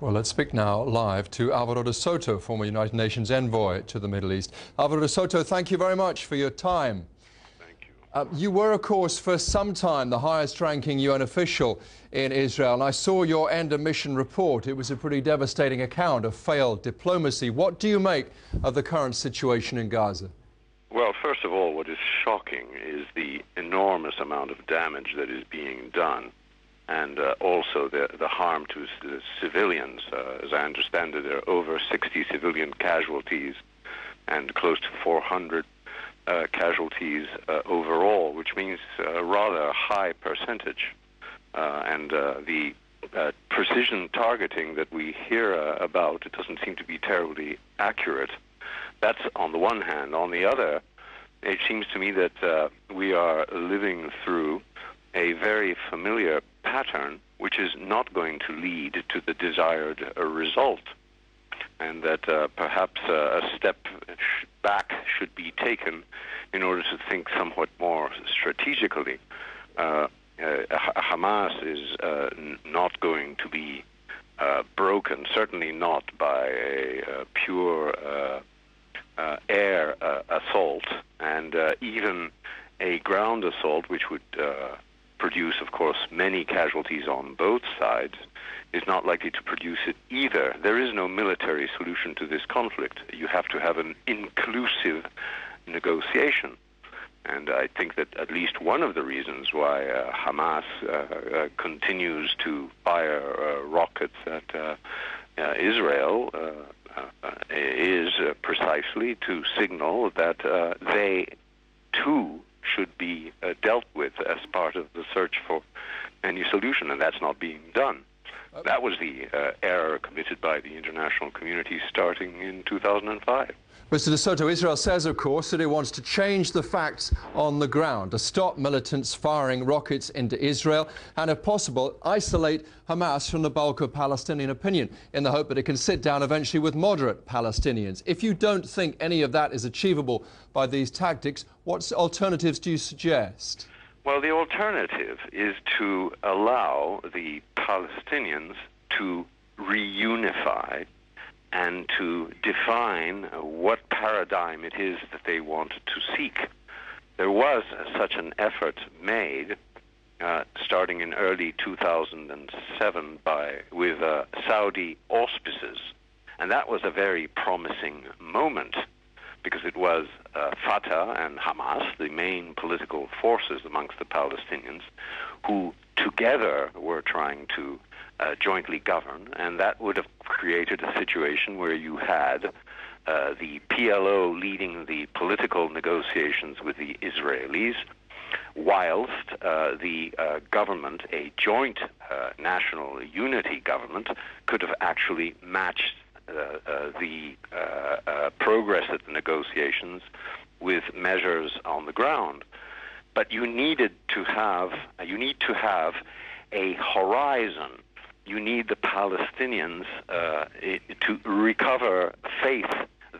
Well, let's speak now live to Alvaro de Soto, former United Nations envoy to the Middle East. Alvaro de Soto, thank you very much for your time. Thank you. Uh, you were, of course, for some time the highest ranking UN official in Israel, and I saw your end of mission report. It was a pretty devastating account of failed diplomacy. What do you make of the current situation in Gaza? Well, first of all, what is shocking is the enormous amount of damage that is being done and uh, also the, the harm to civilians. Uh, as I understand it, there are over 60 civilian casualties and close to 400 uh, casualties uh, overall, which means a rather high percentage. Uh, and uh, the precision targeting that we hear about, it doesn't seem to be terribly accurate. That's on the one hand. On the other, it seems to me that we are living through a very familiar pattern which is not going to lead to the desired uh, result, and that uh, perhaps uh, a step sh- back should be taken in order to think somewhat more strategically. Uh, uh Hamas is uh, n- not going to be broken, certainly not by a, a pure air assault, and even a ground assault, which would produce, of course, many casualties on both sides, is not likely to produce it either. There is no military solution to this conflict. You have to have an inclusive negotiation. And I think that at least one of the reasons why uh, Hamas uh, uh, continues to fire uh, rockets at uh, uh, Israel is precisely to signal that they too should be uh, dealt with as part of the search for any solution, and that's not being done. That was the uh, error committed by the international community starting in 2005. Mr. De Soto, Israel says, of course, that it wants to change the facts on the ground, to stop militants firing rockets into Israel, and, if possible, isolate Hamas from the bulk of Palestinian opinion, in the hope that it can sit down eventually with moderate Palestinians. If you don't think any of that is achievable by these tactics, what alternatives do you suggest? Well, the alternative is to allow the Palestinians to reunify and to define what paradigm it is that they wanted to seek. There was such an effort made uh, starting in early 2007 by with uh, Saudi auspices, and that was a very promising moment because it was uh, Fatah and Hamas, the main political forces amongst the Palestinians, who together were trying to uh, jointly govern, and that would have created a situation where you had uh, the PLO leading the political negotiations with the Israelis, whilst uh, the uh, government, a joint uh, national unity government, could have actually matched uh, the progress of the negotiations with measures on the ground. But you needed to have, you need to have a horizon you need the Palestinians uh, to recover faith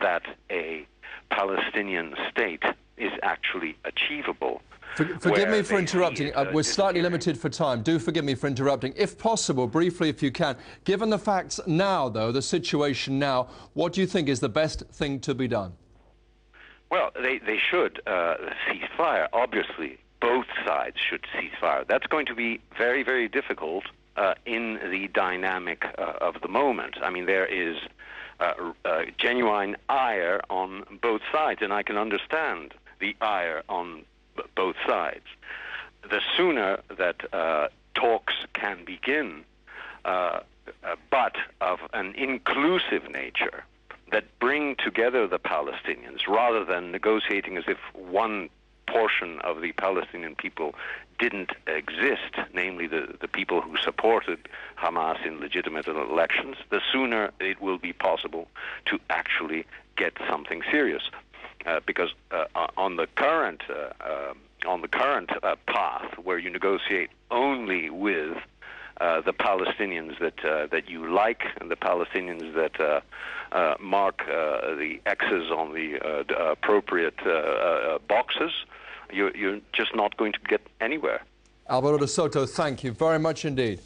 that a Palestinian state is actually achievable. For, forgive me for interrupting. Uh, we're slightly limited for time. Do forgive me for interrupting. If possible, briefly, if you can, given the facts now, though, the situation now, what do you think is the best thing to be done? Well, they, they should uh, cease fire. Obviously, both sides should cease fire. That's going to be very, very difficult uh, in the dynamic uh, of the moment. I mean, there is uh, genuine ire on both sides, and I can understand the ire on b- both sides. The sooner that uh, talks can begin, uh, but of an inclusive nature that bring together the Palestinians rather than negotiating as if one portion of the Palestinian people didn't exist, namely the, the people who supported Hamas in legitimate elections, the sooner it will be possible to actually get something serious. Uh, because uh, on the current uh, um, on the current uh, path, where you negotiate only with uh, the Palestinians that uh, that you like and the Palestinians that uh, uh, mark uh, the X's on the appropriate boxes, you're, you're just not going to get anywhere. Alvaro de Soto, thank you very much indeed.